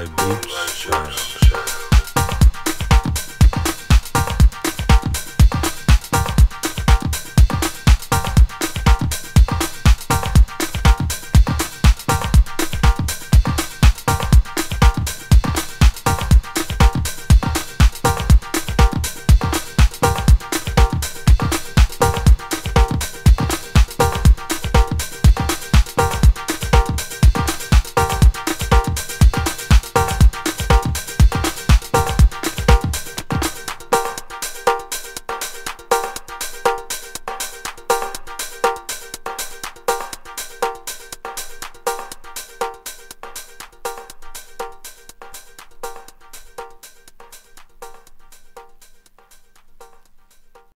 My boots Bootstraps.